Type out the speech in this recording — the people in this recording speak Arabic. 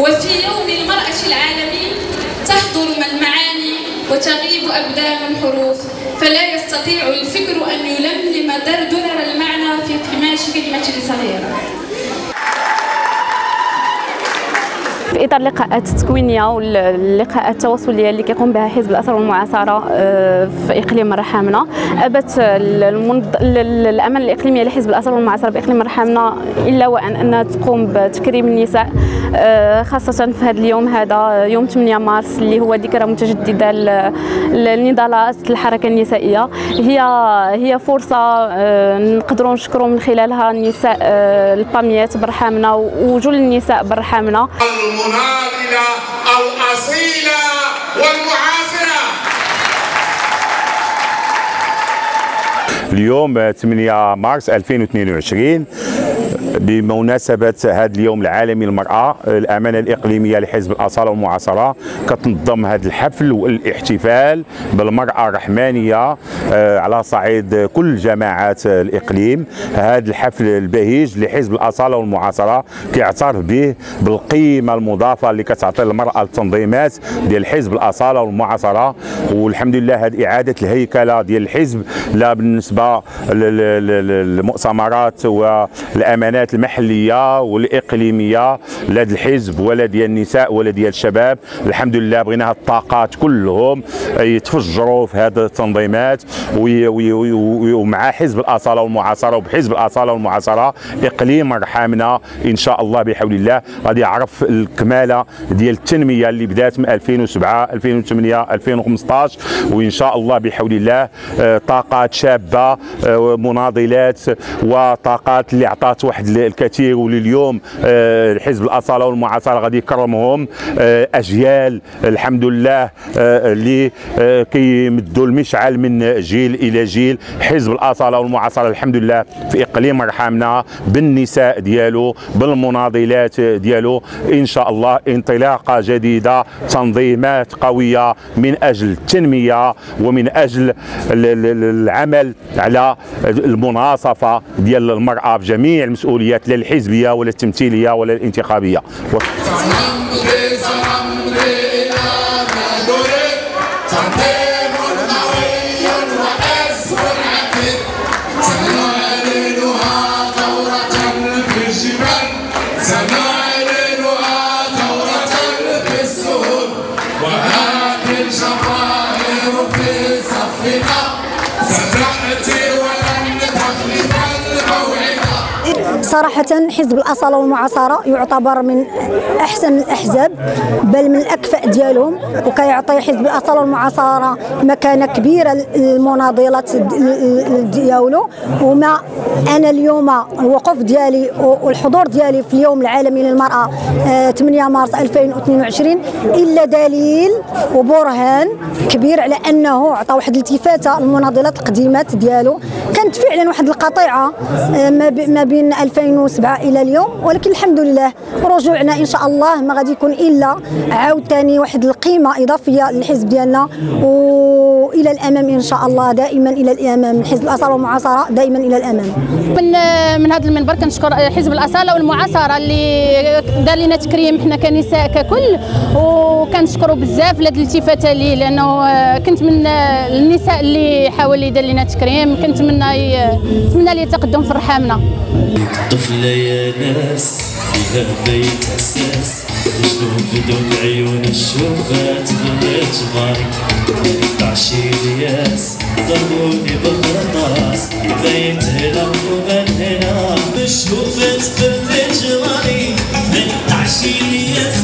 وفي يوم المرأة العالمي تحضر المعاني وتغيب أبدان الحروف فلا يستطيع الفكر أن يلملم درر المعنى في قماش كلمة صغيرة. في إطار اللقاءات التكوينيه واللقاءات التواصليه اللي كيقوم بها حزب الاثر والمعاصرة آه، في إقليم رحامنا أبت الامانه الإقليمية لحزب الاثر والمعاصرة بإقليم رحامنا إلا وأن أنها تقوم بتكريم النساء آه، خاصة في هذا اليوم هذا يوم 8 مارس اللي هو ذكرى متجددة للنضالات الحركه النسائية. هي هي فرصة آه، نقدروا نشكروا من خلالها النساء الباميات برحامنا وجل النساء برحامنا المناضلة الأصيلة والمعاصرة. اليوم 8 مارس 2022 بمناسبة هذا اليوم العالمي للمرأة الأمانة الإقليمية لحزب الأصالة والمعاصرة كتنظم هذا الحفل والاحتفال بالمرأة الرحمانية آه، على صعيد كل جماعات الإقليم. هذا الحفل البهيج لحزب الأصالة والمعاصرة كيعترف به بالقيمة المضافة اللي كتعطي المرأة التنظيمات ديال حزب الأصالة والمعاصرة. والحمد لله هذه إعادة الهيكلة ديال الحزب لا بالنسبة للمؤتمرات والأمانات المحلية والإقليمية لا ديال الحزب ولا ديال النساء ولا ديال الشباب. الحمد لله بغينا هاد الطاقات كلهم يتفجروا في هذه التنظيمات ومع حزب الأصالة والمعاصرة وبحزب الأصالة والمعاصرة إقليم رحامنا إن شاء الله بحول الله. غادي يعرف الكمالة ديال التنمية اللي بدات من 2007 2008 2015 وإن شاء الله بحول الله آه، طاقات شابة آه، مناضلات وطاقات اللي عطات واحد الكثير ولليوم آه، حزب الأصالة والمعاصرة غادي يكرمهم آه، أجيال الحمد لله آه، اللي كيمدوا المشعل من جيل إلى جيل. حزب الأصالة والمعاصرة الحمد لله في إقليم رحامنا بالنساء ديالو بالمناضلات ديالو. إن شاء الله انطلاقة جديدة تنظيمات قوية من أجل التنمية ومن أجل العمل على المناصفة ديال المرأة بجميع المسؤوليات. العمليات لا الحزبية ولا التمثيلية ولا الانتخابية. صراحة حزب الأصالة والمعاصرة يعتبر من أحسن الأحزاب بل من الأكفأ ديالهم وكيعطي حزب الأصالة والمعاصرة مكانة كبيرة للمناضلات ديالو. وما أنا اليوم الوقوف ديالي والحضور ديالي في اليوم العالمي للمرأة 8 آه، مارس 2022 إلا دليل وبرهان كبير على أنه عطى واحد الالتفاتة للمناضلات القديمات ديالو. كانت فعلا واحد القطيعة آه، ما بين 2007 إلى اليوم ولكن الحمد لله رجوعنا إن شاء الله. ما غادي يكون إلا عاوتاني واحد القيمة إضافية للحزب ديالنا وإلى الأمام إن شاء الله دائما إلى الأمام حزب الاصاله والمعاصرة دائما إلى الأمام. من من هذا المنبر كنشكر حزب الأصالة والمعاصرة اللي دار لنا تكريم. حنا كنساء ككل وكنشكروا بزاف لهذه الالتفاته لي لأنه كنت من النساء اللي حاول يدير لنا تكريم. كنتمنى نتمنى ليه تقدم في رحامنا طفلة يا ناس بيت أساس تشوف بدون عيون الشوفات ظلت غاري طعشي الياس ضربوني بالقرطاس بيت هنا ومن هنا بشوفت بفجراني من طعشي الياس